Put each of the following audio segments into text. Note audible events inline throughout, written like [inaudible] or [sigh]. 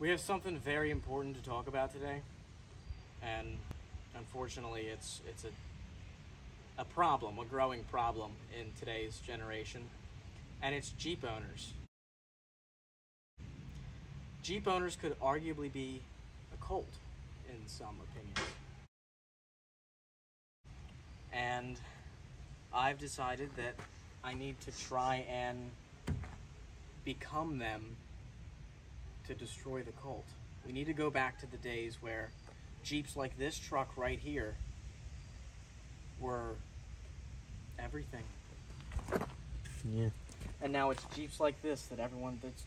We have something very important to talk about today, and unfortunately, it's it's a a problem, a growing problem in today's generation, and it's Jeep owners. Jeep owners could arguably be a cult in some opinions. And I've decided that I need to try and become them to destroy the cult. We need to go back to the days where Jeeps like this truck right here were everything. Yeah. And now it's Jeeps like this that everyone that's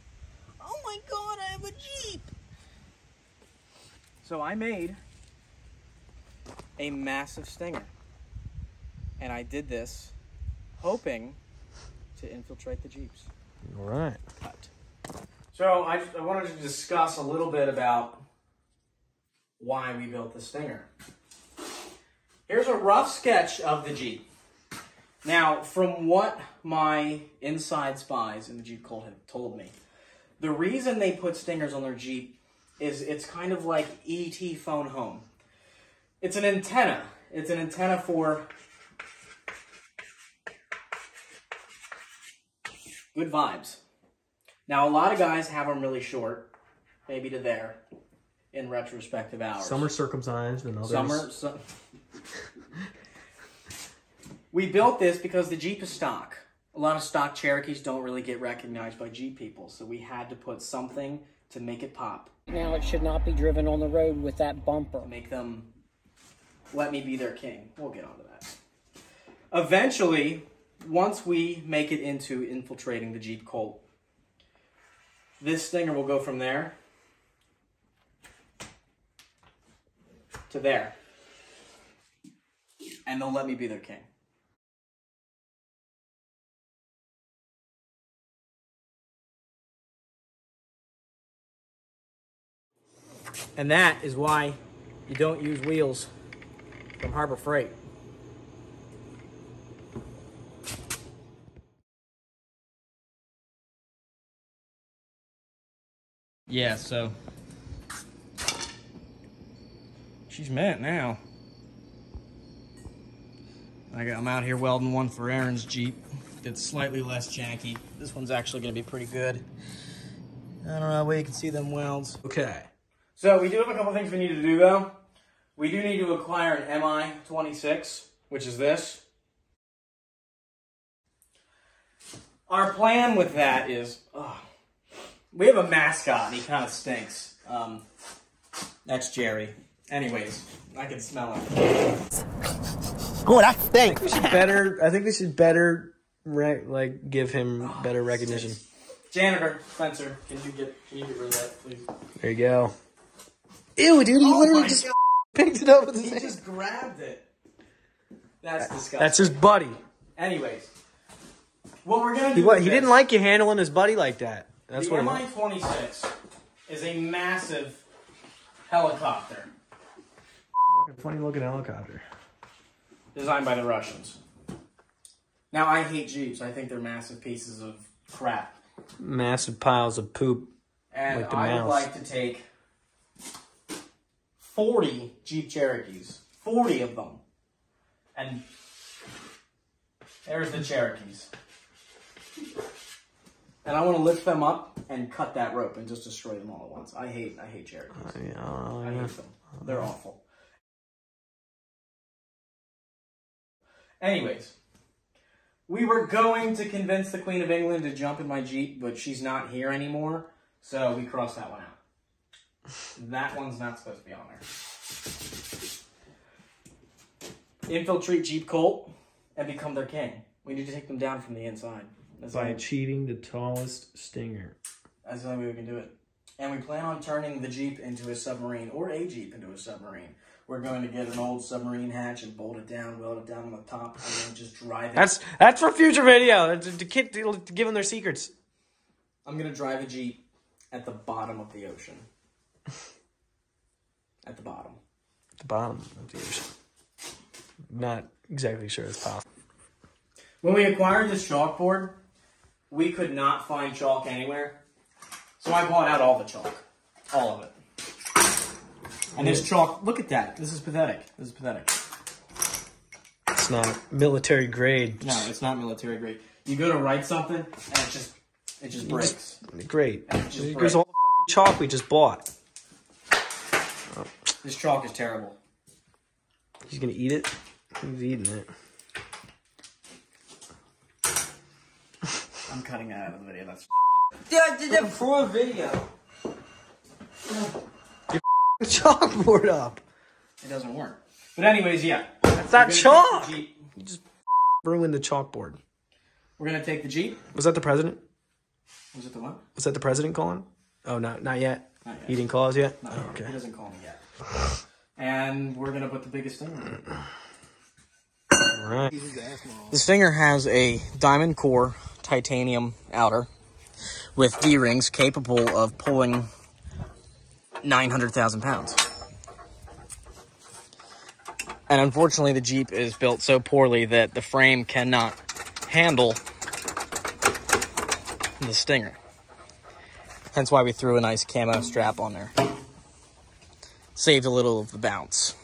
Oh my god, I have a Jeep. So I made a massive stinger. And I did this hoping to infiltrate the Jeeps. All right. Cut. So I, I wanted to discuss a little bit about why we built the Stinger. Here's a rough sketch of the Jeep. Now, from what my inside spies in the Jeep Cult have told me, the reason they put stingers on their Jeep is it's kind of like ET phone home. It's an antenna. It's an antenna for good vibes. Now, a lot of guys have them really short, maybe to there, in retrospective hours. Some are circumcised and others. Summer. So... [laughs] we built this because the Jeep is stock. A lot of stock Cherokees don't really get recognized by Jeep people, so we had to put something to make it pop. Now it should not be driven on the road with that bumper. Make them let me be their king. We'll get onto that. Eventually, once we make it into infiltrating the Jeep Colt, this stinger will go from there to there. And they'll let me be their king. And that is why you don't use wheels from Harbor Freight. Yeah, so she's met now. I got, I'm out here welding one for Aaron's Jeep that's slightly less janky. This one's actually to be pretty good. I don't know where you can see them welds. Okay. So we do have a couple things we need to do though. We do need to acquire an MI-26, which is this. Our plan with that is, oh, we have a mascot and he kind of stinks. Um, that's Jerry. Anyways, I can smell it. Oh, that stinks. We should better. I think we should better, re- like, give him better recognition. Janitor, Spencer, can you get can you get rid of that, please? There you go. Ew, dude, he Oh literally just God. picked it up with his He hand. just grabbed it. That's disgusting. That's his buddy. Anyways, what we're gonna do? He what? with He this- didn't like you handling his buddy like that. That's the. Mi-26 is a massive helicopter funny looking helicopter. designed by the Russians. Now I hate Jeeps. I think they're massive pieces of crap, Massive piles of poop. and Like the I would like to take forty Jeep Cherokees, forty of them, and there's the Cherokees. And I want to lift them up and cut that rope and just destroy them all at once. I hate, I hate Cherokees. Uh, yeah, oh, I yeah. hate them. They're awful. Anyways, we were going to convince the Queen of England to jump in my Jeep, but she's not here anymore, so we crossed that one out. That one's not supposed to be on there. Infiltrate Jeep Colt and become their king. We need to take them down from the inside. That's By only- cheating the tallest stinger. that's the only way we can do it. And we plan on turning the Jeep into a submarine, or a Jeep into a submarine. We're going to get an old submarine hatch and bolt it down, weld it down on the top, and then just drive it. That's that's for future video. To, to, kid- to, to give them their secrets. I'm going to drive a Jeep at the bottom of the ocean. [laughs] At the bottom. At the bottom of the ocean. Not exactly sure it's possible. When we acquired this chalkboard, we could not find chalk anywhere. So I bought out all the chalk. all of it. And this chalk, look at that. This is pathetic. This is pathetic. It's not military grade. No, it's not military grade. You go to write something, and it just it just breaks. Great. Just Here's break. all the fucking chalk we just bought. This chalk is terrible. He's gonna eat it. He's eating it. I'm cutting that out of the video. That's Dude, I did that before a video. You the [laughs] chalkboard up. it doesn't work. But anyways, yeah. That's not We're gonna chalk. the Jeep. [laughs] Ruined the chalkboard. We're gonna take the Jeep. Was that the president? Was it the what? Was that the president calling? Oh, not not yet. Not yet. He didn't call us yet. No, Oh, He okay. doesn't call me yet. And we're gonna put the biggest thing on it. All right. The Stinger has a diamond core titanium outer with D rings capable of pulling 900,000 pounds. And unfortunately, the Jeep is built so poorly that the frame cannot handle the Stinger. Hence why we threw a nice camo strap on there. Saved a little of the bounce.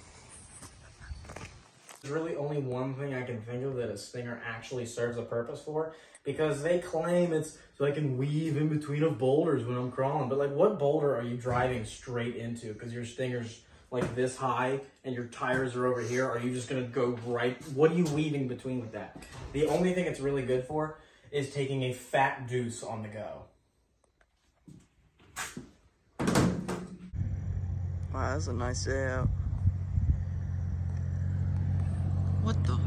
Really only one thing I can think of that a stinger actually serves a purpose for because they claim it's so I can weave in between of boulders when I'm crawling. But like, what boulder are you driving straight into? Because your stinger's like this high and your tires are over here. Are you just gonna go right? What are you weaving between with that? The only thing it's really good for is taking a fat deuce on the go. Wow, that's a nice day out. What the?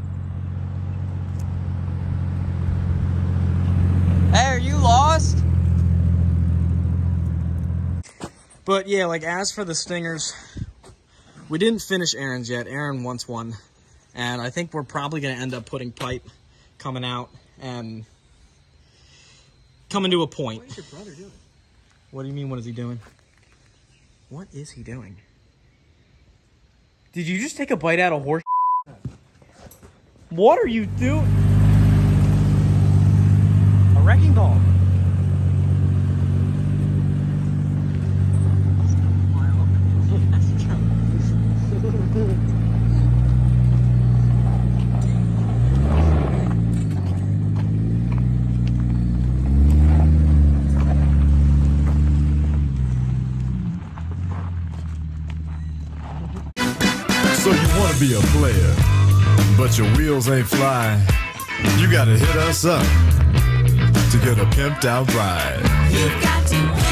Hey, are you lost? But yeah, like as for the stingers, we didn't finish Aaron's yet. Aaron wants one, and I think we're probably gonna end up putting pipe coming out and coming to a point. What is your brother doing? What do you mean? What is he doing? What is he doing? Did you just take a bite out of horse? What are you doing? A wrecking ball. So you wanna be a player, but your wheels ain't flying. You gotta hit us up to get a pimped out ride. You've got to